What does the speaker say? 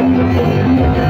Música